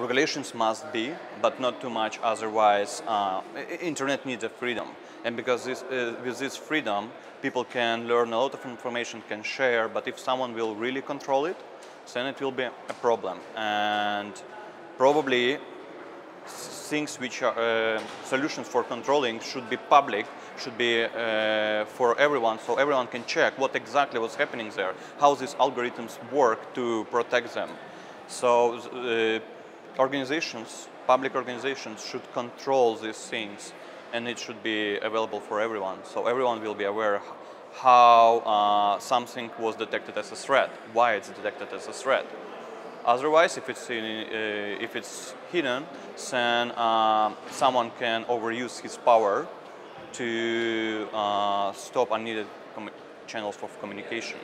regulations must be, but not too much. Otherwise, uh, internet needs a freedom, and because this, uh, with this freedom, people can learn a lot of information, can share. But if someone will really control it, then it will be a problem, and probably things which are uh, solutions for controlling should be public, should be uh, for everyone, so everyone can check what exactly was happening there, how these algorithms work to protect them. So uh, organizations, public organizations should control these things and it should be available for everyone. So everyone will be aware how uh, something was detected as a threat, why it's detected as a threat. Otherwise, if it's, in, uh, if it's hidden, then uh, someone can overuse his power to uh, stop unneeded channels of communication.